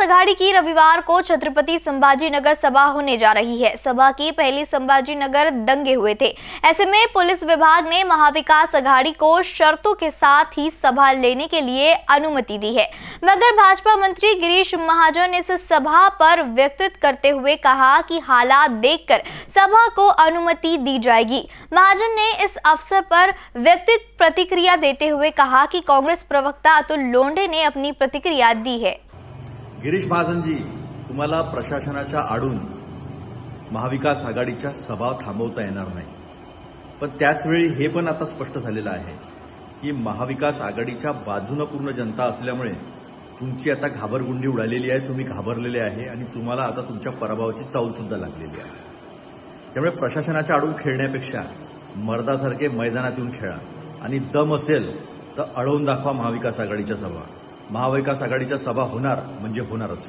अघाड़ी की रविवार को छत्रपति संभाजी नगर सभा होने जा रही है। सभा की पहली संभाजी नगर दंगे हुए थे। ऐसे में पुलिस विभाग ने महाविकास अघाड़ी को शर्तों के साथ ही सभा लेने के लिए अनुमति दी है। मगर भाजपा मंत्री गिरीश महाजन इस सभा पर व्यक्तित्व करते हुए कहा कि हालात देखकर सभा को अनुमति दी जाएगी। महाजन ने इस अवसर पर व्यक्तित्व प्रतिक्रिया देते हुए कहा कि कांग्रेस प्रवक्ता अतुल लोंडे ने अपनी प्रतिक्रिया दी है। गिरीश महाजनजी तुम्हाला प्रशासनाच्या आडून महाविकास आघाडीच्या सभा थांबवता येणार नाही. पण त्याचवेळी हे पण आता स्पष्ट झालेलं आहे की महाविकास आघाडीच्या बाजूनं पूर्ण जनता असल्यामुळे तुमची आता घाबरगुंडी उडालेली आहे तुम्ही घाबरलेले आहे आणि तुम्हाला आता तुमच्या पराभवाची चावलसुद्धा लागलेली आहे. त्यामुळे प्रशासनाच्या आडून खेळण्यापेक्षा मर्दासारखे मैदानात येऊन खेळा आणि दम असेल तर अडवून दाखवा महाविकास आघाडीच्या सभा. महाविकास आघाडीच्या सभा होणार म्हणजे होणारच.